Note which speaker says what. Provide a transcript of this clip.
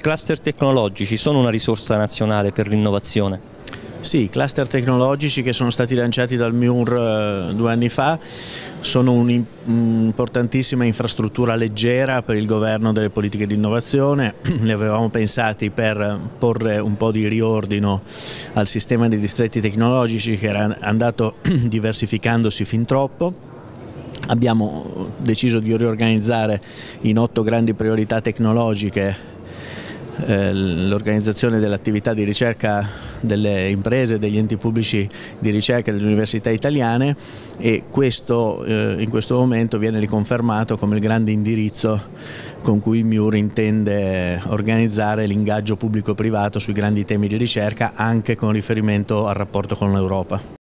Speaker 1: cluster tecnologici sono una risorsa nazionale per l'innovazione?
Speaker 2: Sì, i cluster tecnologici che sono stati lanciati dal MIUR eh, due anni fa sono un'importantissima infrastruttura leggera per il governo delle politiche di innovazione, li avevamo pensati per porre un po' di riordino al sistema dei distretti tecnologici che era andato diversificandosi fin troppo abbiamo deciso di riorganizzare in otto grandi priorità tecnologiche l'organizzazione dell'attività di ricerca delle imprese, degli enti pubblici di ricerca delle università italiane e questo eh, in questo momento viene riconfermato come il grande indirizzo con cui il MIUR intende organizzare l'ingaggio pubblico-privato sui grandi temi di ricerca anche con riferimento al rapporto con l'Europa.